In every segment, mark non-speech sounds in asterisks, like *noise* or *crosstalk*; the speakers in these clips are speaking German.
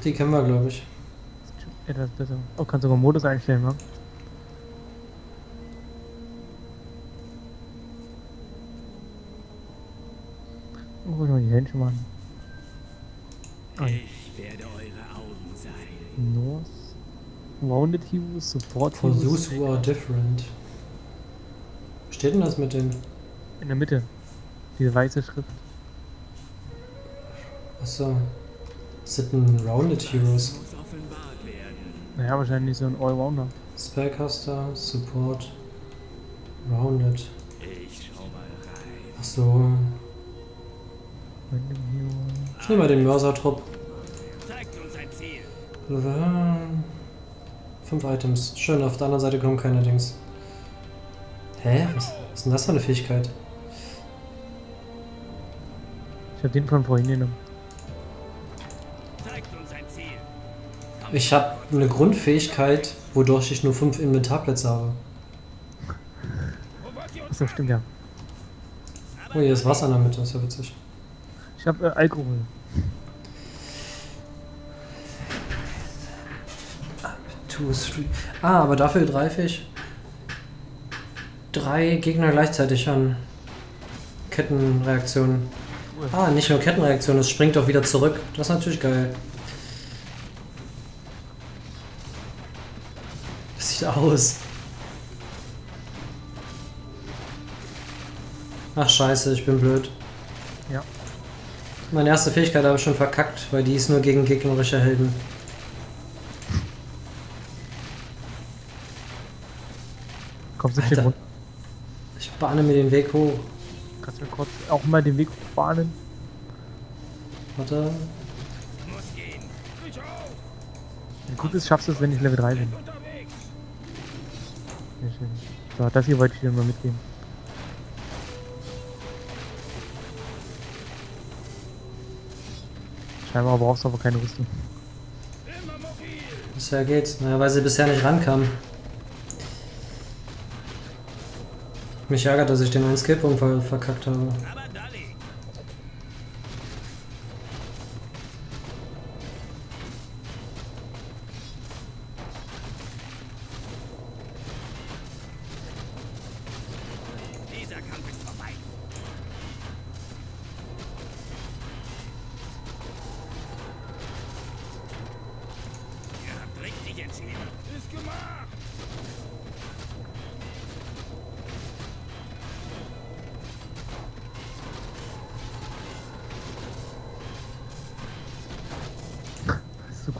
Ach, die kennen wir, glaube ich. Das ist schon etwas besser. Oh, kannst sogar Modus einstellen, wa? Oh, muss ich mal die Händchen machen. Ich werde eure Augen sein. North. Wounded Heroes, Support For Heroes. those who are different. Was steht denn das mit dem? In der Mitte. Diese weiße Schrift. Achso. Das sind Rounded Heroes. Naja, wahrscheinlich so ein Allrounder. Spellcaster, Support, Rounded. Ich schau mal rein. Achso. Ich nehme mal den Mörsertrupp. Fünf Items. Schön, auf der anderen Seite kommen keine Dings. Hä? Was, was ist denn das für eine Fähigkeit? Ich hab den von vorhin genommen. Ich habe eine Grundfähigkeit, wodurch ich nur fünf Inventarplätze habe. Achso, stimmt ja. Oh, hier ist Wasser in der Mitte, ist ja witzig. Ich hab äh, Alkohol. Two, three. Ah, aber dafür greife ich drei Gegner gleichzeitig an. Kettenreaktionen. Ah, nicht nur Kettenreaktionen, es springt auch wieder zurück. Das ist natürlich geil. Aus. Ach scheiße, ich bin blöd. Ja. Meine erste Fähigkeit habe ich schon verkackt, weil die ist nur gegen gegnerische Helden. Kommst du Alter. Ich bahne mir den Weg hoch. Kannst du mir kurz auch mal den Weg bahnen? Warte. Gut ist, schaffst du es, wenn ich Level 3 bin. Sehr schön. So, das hier wollte ich dir mal mitgeben. Scheinbar brauchst du aber keine Rüstung. Bisher geht's. Naja, weil sie bisher nicht rankam. Mich ärgert, dass ich den einen Skillpunkt ver verkackt habe.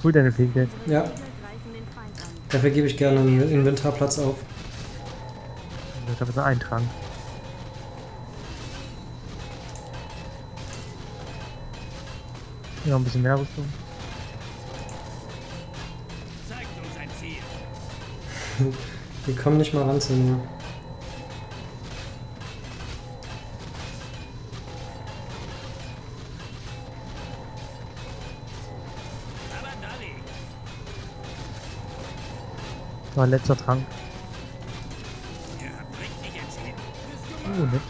Cool, deine Fähigkeit. Ja, dafür gebe ich gerne einen Inventarplatz auf. Ich habe jetzt eintragen. Ja, ein bisschen mehr Rüstung. Zeigt uns ein Ziel. Die kommen nicht mal ran zu mir. So, letzter Trank. Oh, nett.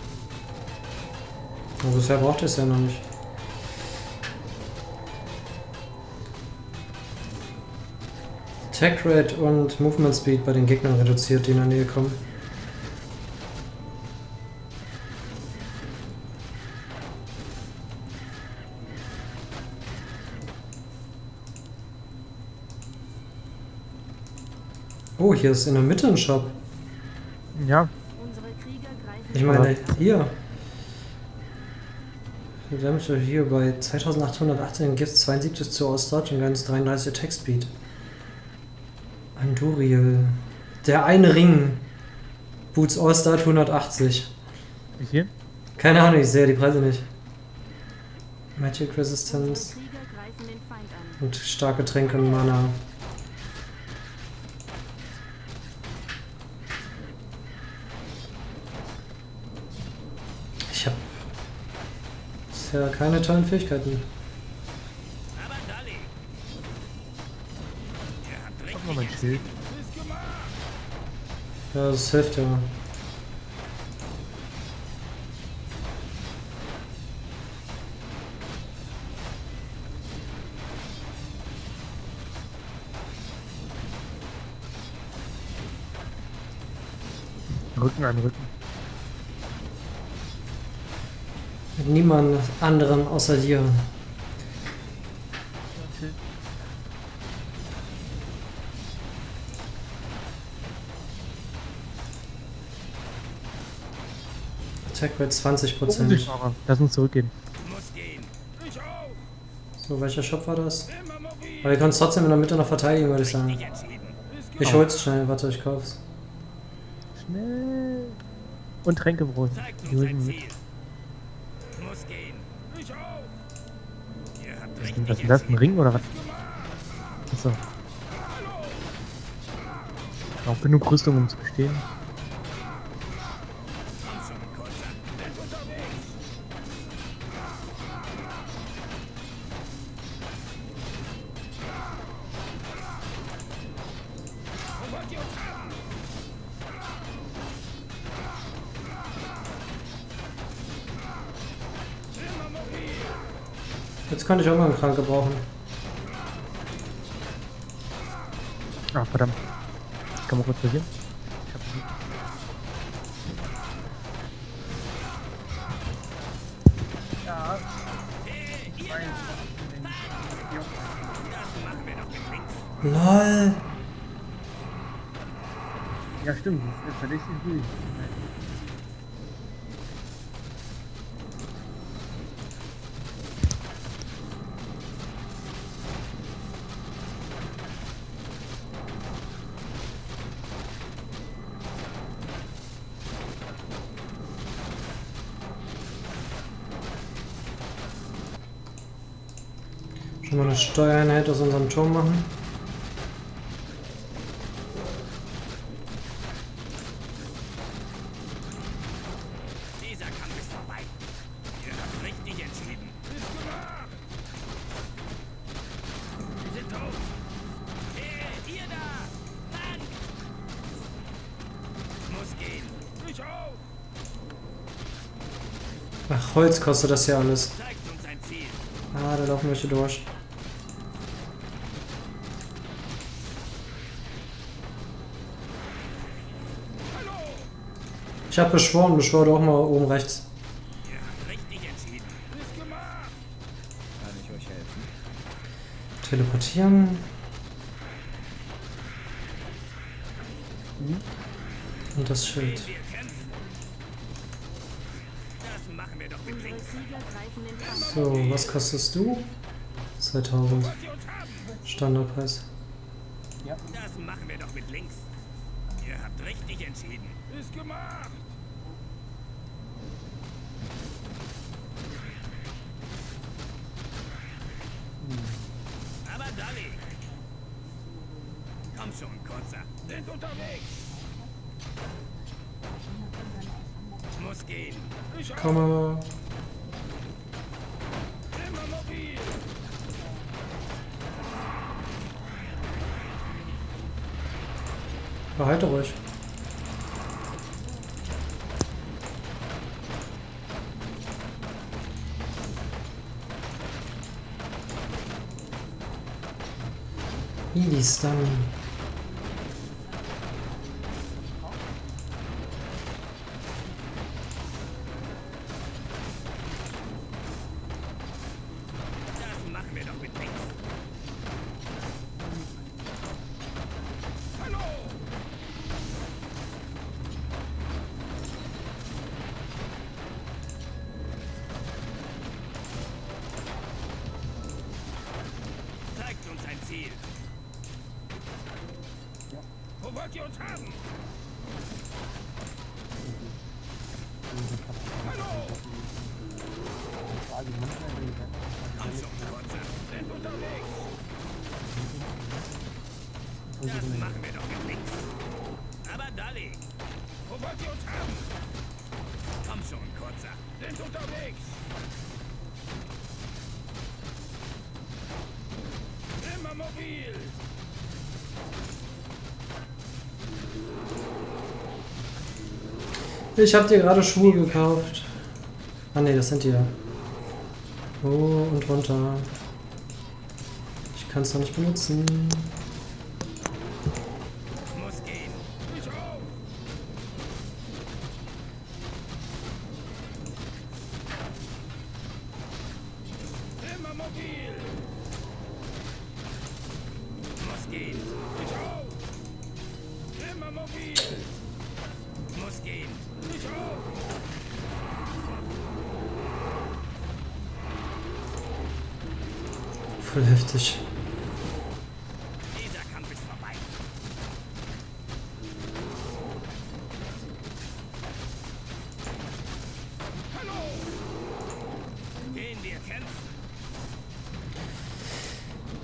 Aber bisher braucht es ja noch nicht. Attack Rate und Movement Speed bei den Gegnern reduziert, die in der Nähe kommen. Hier ist in der Mitte ein Shop. Ja, Ich meine, hier. Die Damage hier bei 2818 gibt es 72 zu Ausdauer und ganz 33 Attack Speed. Anduriel. Der eine Ring. Boots All-Star 180. wie viel? Keine Ahnung, ich sehe die Preise nicht. Magic Resistance und starke Tränke und Mana. bisher keine tollen Fähigkeiten. Hab noch mein Schild. Ja, das hilft ja. Rücken an Rücken. Mit niemand anderem außer dir. Attack Rate 20%. Unsichtbarer. Lass uns zurückgehen. So, welcher Shop war das? Aber wir können es trotzdem in der Mitte noch verteidigen, würde ich sagen. Ich hol's schnell, warte, ich kauf's. Schnell. Und Tränke. Zeigt Die uns hol ich ein mir mit. Ziel. Muss gehen. Ich auch. Ihr habt Was ist das? Ein. Ring oder was? Achso. Auch genug Rüstung, um zu bestehen. Jetzt könnte ich auch mal einen Krank gebrauchen. Ah, verdammt. Kann man kurz passieren? Ich hab sie. Das machen wir doch mit links. LOL! Ja, stimmt. Das ist verdächtig ruhig. Schon mal eine Steuereinheit aus unserem Turm machen. Dieser Kampf ist vorbei. Ihr habt richtig entschieden. Ist gemacht. Wir sind tot. Hey, ihr da! Mann! Muss gehen. Ich auch. Ach, Holz kostet das ja alles. Ah, da laufen welche durch. Ich hab beschworen, beschwor doch mal oben rechts. Teleportieren. Und das Schild. So, was kostest du? 2000. Wollt ihr uns haben? Standardpreis. Das machen wir doch mit links. Richtig entschieden. Ist gemacht. Aber Dalli. Komm schon, Kurzer. Sind unterwegs. Muss gehen. Ich Komme. immer mobil. Behalte ruhig. Easy Stun. Das machen wir doch mit links. Aber Dalli. Wo wollt ihr uns haben? Komm schon, Kurzer. Sind unterwegs. Immer mobil. Ich hab dir gerade Schuhe gekauft. Ah ne, das sind die ja. Oh, und runter. Ich kann es noch nicht benutzen. Wir kämpfen.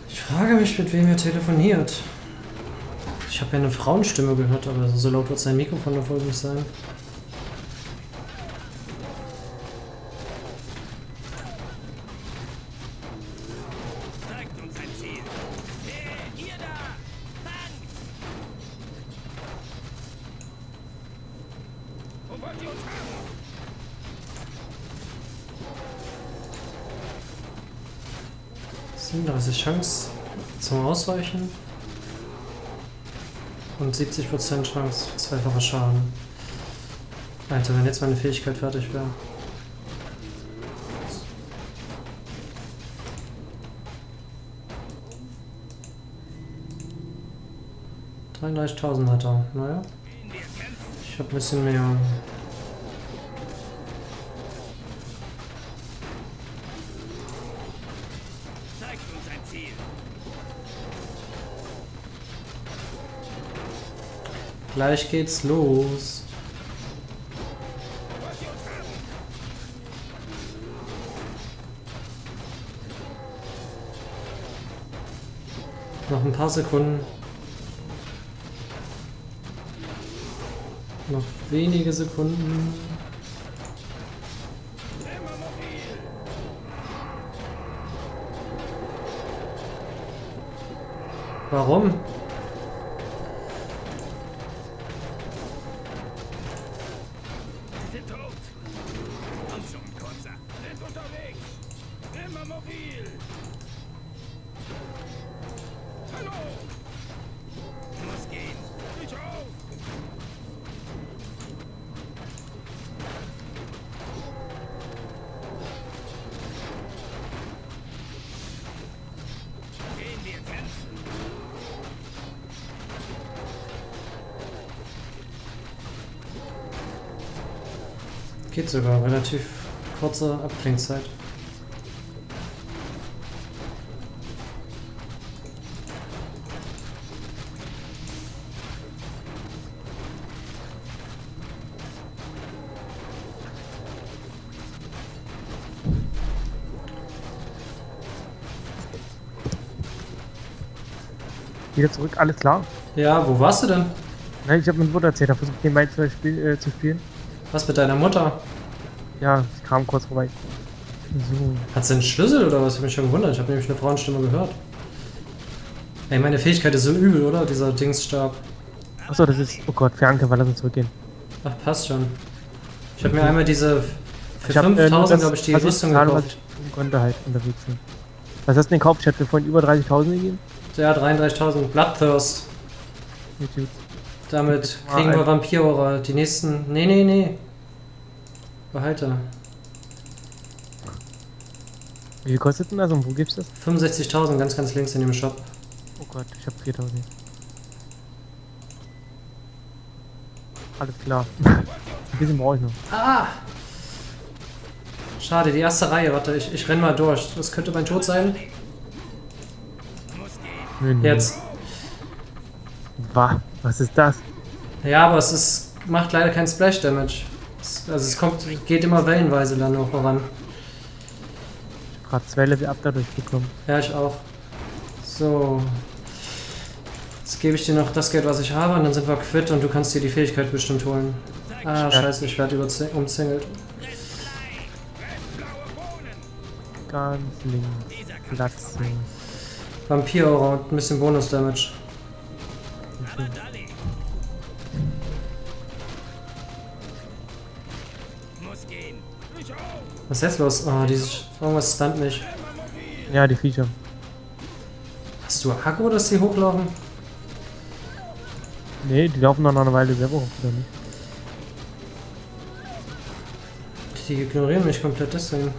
Ich frage mich, mit wem er telefoniert. Ich habe ja eine Frauenstimme gehört, aber so laut wird sein Mikrofon doch wohl nicht sein. Ausweichen. Und 70% Chance für zweifacher Schaden. Alter, wenn jetzt meine Fähigkeit fertig wäre. hat er. Naja, ich habe ein bisschen mehr. Gleich geht's los. Noch ein paar Sekunden. Noch wenige Sekunden. Warum? Geht sogar, relativ kurze Abklingzeit. Wieder zurück, alles klar. Ja, wo warst du denn? Nein, ich habe mit Mutter erzählt, habe versucht, den zu, spiel, äh, zu spielen. Was mit deiner Mutter? Ja, ich kam kurz vorbei. So. Hat sie einen Schlüssel oder was? Ich hab mich schon gewundert. Ich habe nämlich eine Frauenstimme gehört. Ey, meine Fähigkeit ist so übel, oder? Dieser Dingsstab. Achso, das ist. Oh Gott, Fernkämpfer, lass uns zurückgehen. Ach, passt schon. Ich habe mir einmal diese. Für Ich hab, äh, nur 5000, das- glaube ich, die was ich Rüstung zahle, was gekauft. ich konnte halt unterwegs sind. Was hast du denn gekauft? Ich hatte vorhin über 30.000 gegeben. Ja, 33.000. Bloodthirst. YouTube. Damit kriegen wir Vampiraura. Die nächsten. Nee, nee, nee. Behalte. Wie viel kostet denn das und wo gibt's das? 65.000, ganz, ganz links in dem Shop. Oh Gott, ich habe 4.000. Alles klar. *laughs* Ein bisschen brauche ich noch. Ah! Schade, die erste Reihe. Warte, ich, ich renn mal durch. Das könnte mein Tod sein. Nö, nö. Jetzt. Wah, was ist das? Ja, aber es ist, macht leider keinen Splash Damage. Es, also es kommt, geht immer wellenweise dann noch voran. Ich hab grad zwei Level up dadurch bekommen. Ja, ich auch. So. Jetzt gebe ich dir noch das Geld, was ich habe, und dann sind wir quitt und du kannst dir die Fähigkeit bestimmt holen. Ah, scheiße, ich werde umzingelt. Blaue Bohnen. Ganz links. Dieser Kampf Platz. Vampir-Aura und ein bisschen Bonus-Damage. Aber Was ist jetzt los? Oh, dieses, irgendwas stunt mich. Ja, die Viecher. Hast du Akku, dass die hochlaufen? Nee, die laufen noch eine Weile selber hoch, oder nicht? Die ignorieren mich komplett deswegen.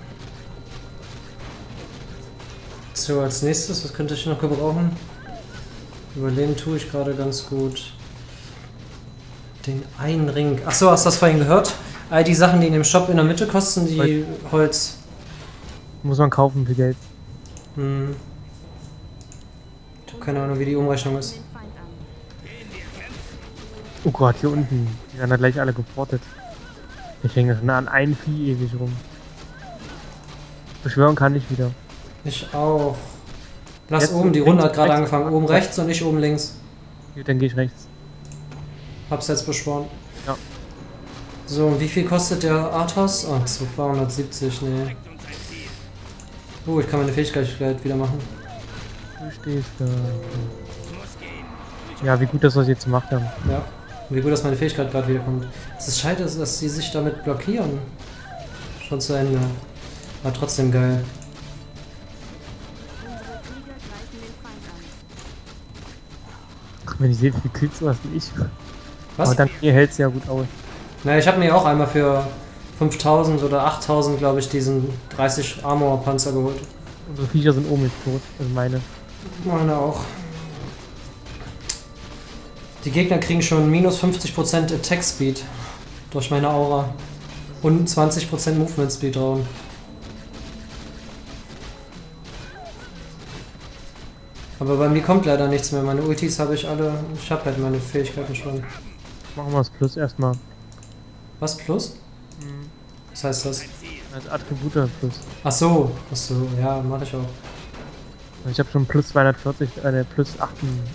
So, als nächstes, was könnte ich noch gebrauchen? Überleben tue ich gerade ganz gut. Den einen Ring. Achso, hast du das vorhin gehört? All die Sachen, die in dem Shop in der Mitte kosten, die Holz. Muss man kaufen für Geld. Hm. Ich habe keine Ahnung, wie die Umrechnung ist. Oh Gott, hier unten. Die werden da gleich alle geportet. Ich hänge schon an ein Vieh ewig rum. Beschwören kann ich wieder. Ich auch. Lass Jetzt oben, die Runde hat gerade angefangen. Oben rechts und ich oben links. Hier, dann gehe ich rechts. Hab's jetzt beschworen. Ja. So, und wie viel kostet der Arthas? Oh, 270, nee. Oh, ich kann meine Fähigkeit gleich wieder machen. Du stehst da. Ja, wie gut, dass wir es jetzt gemacht haben. Ja. Wie gut, dass meine Fähigkeit gerade wiederkommt. Es ist schade, dass sie sich damit blockieren. Schon zu Ende. Aber trotzdem geil. An. Wenn ich sehe, wie viel Kills du hast wie ich. Was? Aber dann hier hält es ja gut aus. Na, ich habe mir auch einmal für 5000 oder 8000, glaube ich, diesen 30 Armor-Panzer geholt. Unsere Viecher sind oben jetzt tot. Also meine. Meine auch. Die Gegner kriegen schon minus 50% Attack Speed durch meine Aura. Und 20% Movement Speed drauf. Aber bei mir kommt leider nichts mehr. Meine Ultis habe ich alle. Ich habe halt meine Fähigkeiten schon. Machen wir das Plus erstmal. Was plus? Was heißt das? Als Attribute Plus. Ach so, ach so, ja, mache ich auch. Ich habe schon plus 240, äh, plus 8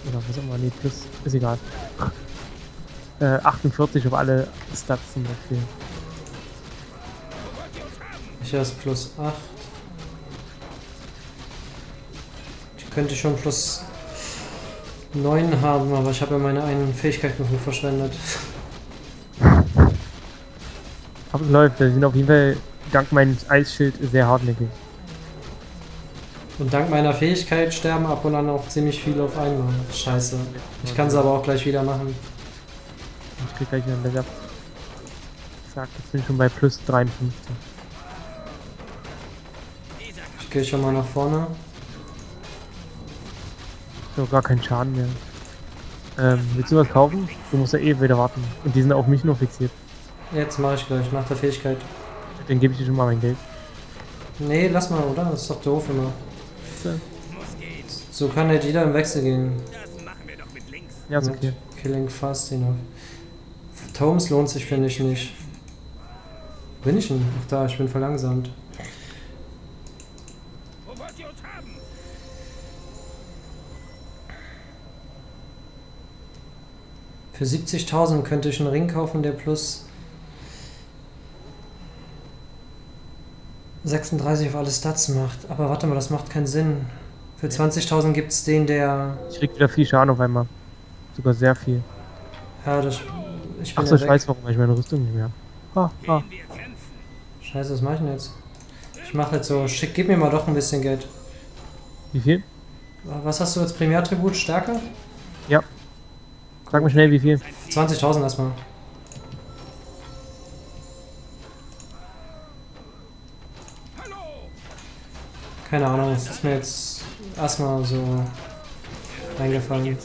oder was auch immer, nee, plus, ist egal. Äh, 48 auf alle Stats zum Beispiel. Ich erst plus 8. Ich könnte schon plus 9 haben, aber ich habe ja meine einen Fähigkeit noch nicht verschwendet. Aber es läuft, wir sind auf jeden Fall dank meines Eisschild sehr hartnäckig. Und dank meiner Fähigkeit sterben ab und an auch ziemlich viele auf einmal. Scheiße. Ich kann es aber auch gleich wieder machen. Ich krieg gleich wieder ein Level. Zack, jetzt bin ich schon bei plus 53. Ich gehe schon mal nach vorne. So, gar kein Schaden mehr. Ähm, willst du was kaufen? Du musst ja eh wieder warten. Und die sind auf mich nur fixiert. Jetzt mache ich gleich, nach der Fähigkeit. Dann gebe ich dir schon mal mein Geld. Nee, lass mal, oder? Das ist doch doof immer. So. Kann halt jeder im Wechsel gehen. Das machen wir doch mit links. Ja, ist okay. Killing fast enough. Tomes lohnt sich, finde ich nicht. Bin ich denn? Ach da, ich bin verlangsamt. Für 70.000 könnte ich einen Ring kaufen, der plus 36 auf alle Stats macht. Aber warte mal, das macht keinen Sinn. Für 20.000 gibt es den, der... Ich krieg wieder viel Schaden auf einmal. Sogar sehr viel. Ja, das... Ich bin Achso, ja ich weg. weiß warum, weil ich meine Rüstung nicht mehr habe. Ah, ah. Scheiße, was mache ich denn jetzt? Ich mache jetzt so... Schick, gib mir mal doch ein bisschen Geld. Wie viel? Was hast du als Primärattribut? Stärke? Sag mir schnell, wie viel. 20.000 erstmal. Keine Ahnung, das ist mir jetzt erstmal so eingefallen.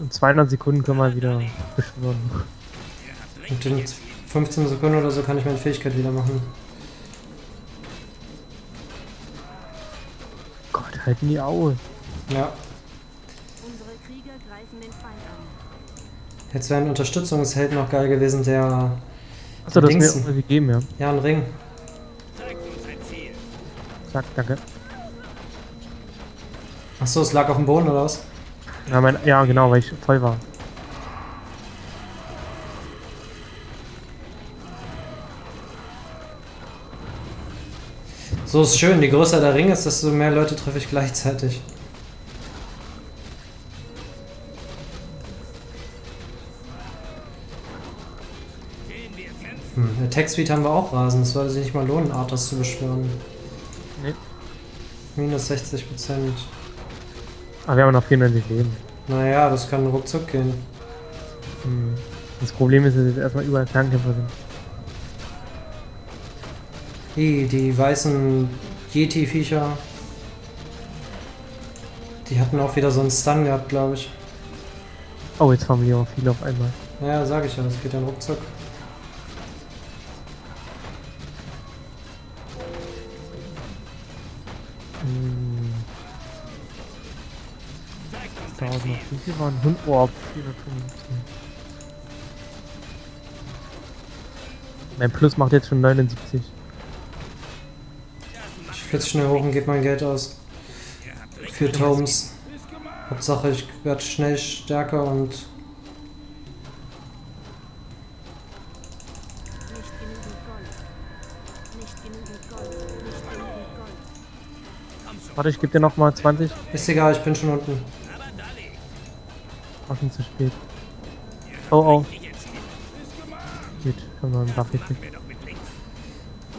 In 200 Sekunden können wir wieder beschwören. Und in 15 Sekunden oder so kann ich meine Fähigkeit wieder machen. Gott, halten die Aue. Ja, Unsere Krieger greifen den Feind an. Jetzt wäre ein Unterstützungsheld noch geil gewesen, der... Achso, das ist mir gegeben, ja. Ja, ein Ring. Zack, danke. Achso, es lag auf dem Boden oder was? Ja, mein, ja, genau, weil ich voll war. So ist schön, je größer der Ring ist, desto mehr Leute treffe ich gleichzeitig. Attack Speed haben wir auch rasend. Es sollte sich nicht mal lohnen, Arthas zu beschwören. Nee. Minus 60 Prozent. Aber wir haben noch 94 Leben. Naja, das kann ruckzuck gehen. Hm. Das Problem ist, dass jetzt erstmal überall Fernkämpfer sind. Die, die weißen Yeti-Viecher. Die hatten auch wieder so einen Stun gehabt, glaube ich. Oh, jetzt haben wir auch viele auf einmal. Ja, sag ich ja, das geht dann ruckzuck. Wie viel waren 100? Oh, 415. Mein Plus macht jetzt schon 79. Ich flitzen schnell hoch und gebe mein Geld aus. Für Tomes. Hauptsache, ich werde schnell stärker und Nicht genügend Gold. Nicht genügend Gold. Nicht genügend Gold. Warte, ich gebe dir noch mal 20. ist egal, ich bin schon unten. War zu spät. Oh oh. Gut, haben wir einen Buff gekriegt.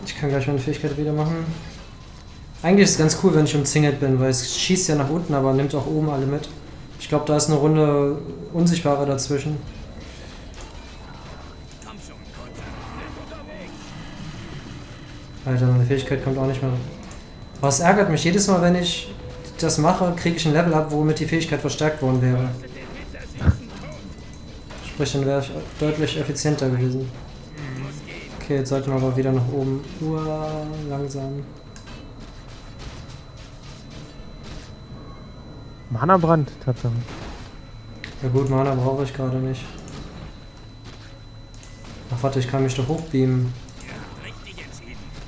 Ich kann gleich meine Fähigkeit wieder machen. Eigentlich ist es ganz cool, wenn ich umzingelt bin, weil es schießt ja nach unten, aber nimmt auch oben alle mit. Ich glaube, da ist eine Runde unsichtbarer dazwischen. Alter, meine Fähigkeit kommt auch nicht mehr. Es ärgert mich. Jedes Mal, wenn ich das mache, kriege ich ein Level ab, womit die Fähigkeit verstärkt worden wäre. Sprich, dann wäre ich deutlich effizienter gewesen. Okay, jetzt sollten wir aber wieder nach oben. Uah, langsam. Mana-Brand, Tatsache. Ja gut, Mana brauche ich gerade nicht. Ach warte, ich kann mich doch hochbeamen.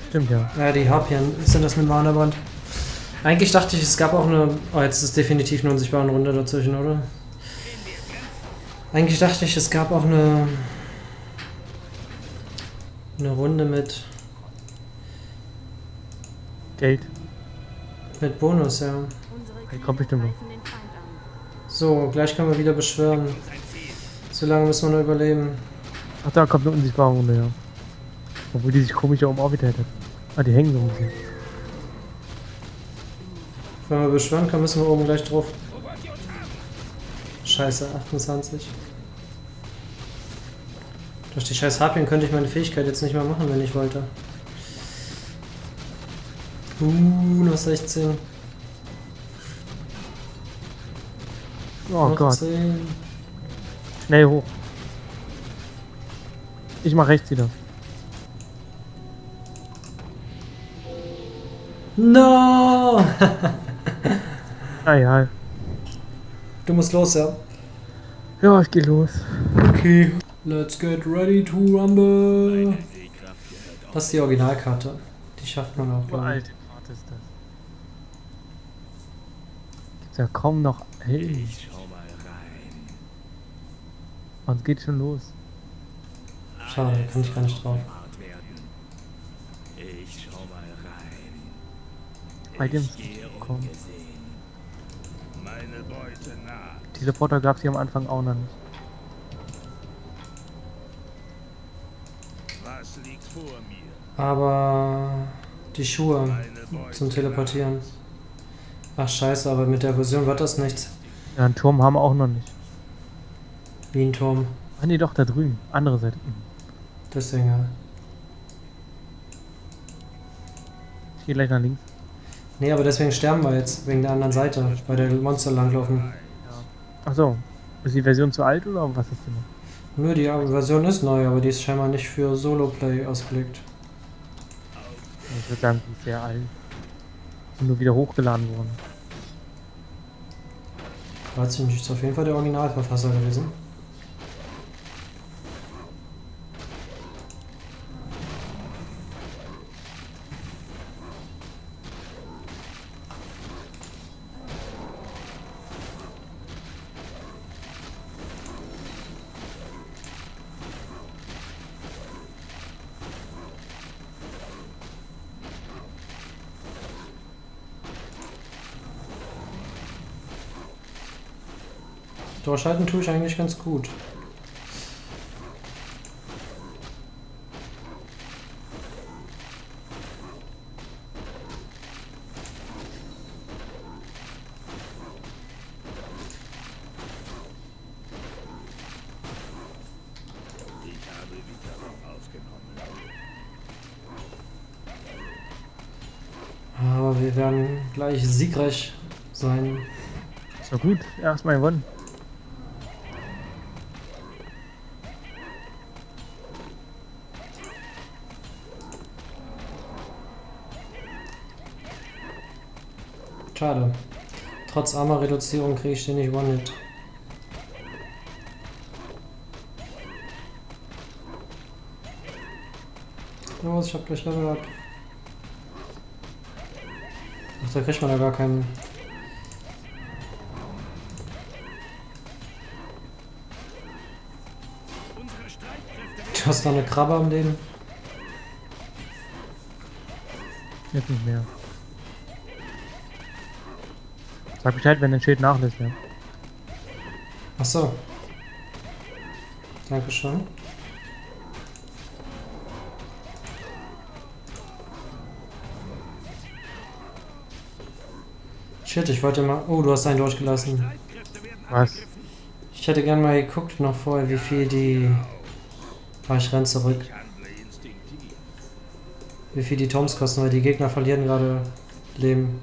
Stimmt ja. Ja, die Harpien sind das mit Mana-Brand. Eigentlich dachte ich, es gab auch eine... Oh, jetzt ist definitiv eine unsichtbare Runde dazwischen, oder? Eigentlich dachte ich, es gab auch eine... Eine Runde mit... Geld. Mit Bonus, ja. Hey, den Feind an. So, gleich können wir wieder beschwören. So lange müssen wir nur überleben. Ach, da kommt eine unsichtbare Runde, ja. Obwohl die sich komisch da oben aufgeteilt hat. Ah, die hängen so ein bisschen. Wenn wir beschwören können, müssen wir oben gleich drauf. Scheiße, 28. Durch die scheiß Harpien könnte ich meine Fähigkeit jetzt nicht mehr machen, wenn ich wollte. Uh, noch 16. Oh Gott. 10. Schnell hoch. Ich mach rechts wieder. No! *laughs* Ah ja. du musst los, ja. Ja, ich geh los. Okay. Let's get ready to rumble. Das ist die Originalkarte. Die schafft man auch, Wie ich. alte Karte ist das? Gibt's ja kaum noch. Hey, Schau mal rein. wann geht schon los? Schade, kann ich gar nicht drauf. Ich schau mal rein. Items kommen. Teleporter gab's hier am Anfang auch noch nicht. Was liegt vor mir? Aber die Schuhe zum Teleportieren. Ach scheiße, aber mit der Version wird das nichts. Ja, einen Turm haben wir auch noch nicht. Wie ein Turm. Ah nee, doch, da drüben. Andere Seite. Deswegen ja. Ich geh gleich nach links. Nee, aber deswegen sterben wir jetzt, wegen der anderen Seite, bei der Monster langlaufen. Achso. Ist die Version zu alt oder was ist denn? Nö, die Version ist neu, aber die ist scheinbar nicht für Solo-Play ausgelegt. Ich würde sagen, die ist sehr alt. Und nur wieder hochgeladen worden. Weiß ich nicht, ist auf jeden Fall der Originalverfasser gewesen. Durchhalten tue ich eigentlich ganz gut. Aber wir werden gleich siegreich sein. So gut, erstmal gewonnen. Schade. Trotz Armor-Reduzierung kriege ich den nicht One-Hit. Los, ich hab gleich Level up. Ach, da kriegt man ja gar keinen. Du hast noch eine Krabbe am Leben. Jetzt nicht mehr. Sag Bescheid, wenn dein Schild nachlässt, ja. Ach so. Dankeschön. Shit, ich wollte mal. Oh, du hast einen durchgelassen. Was? Ich hätte gern mal geguckt noch vorher, wie viel die. Ah, ich renn zurück. Wie viel die Toms kosten, weil die Gegner verlieren gerade Leben.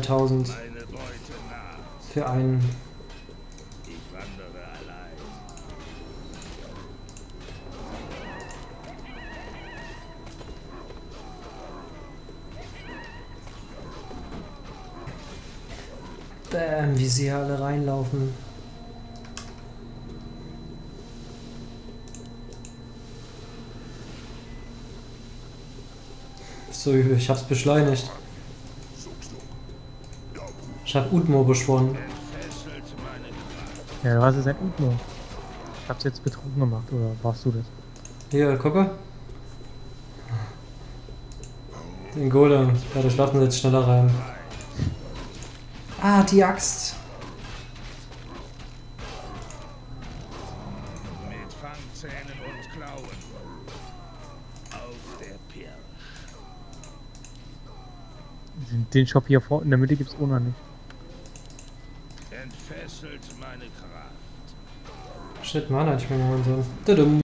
2000 für einen. Bäm, wie sie alle reinlaufen. So, übel, ich hab's beschleunigt. Ich hab Utmo beschworen. Ja, du hast es ein Utmo. Ich hab's jetzt betrunken gemacht, oder warst du das? Hier, gucke. Den Golem. Ja, da schlafen wir jetzt schneller rein. Ah, die Axt. Mit Fangzähnen und Klauen. Auf der Pirsch. Den- Shop hier vor in der Mitte gibt's noch nicht. Shit, Mann, hätte ich mir holen sollen.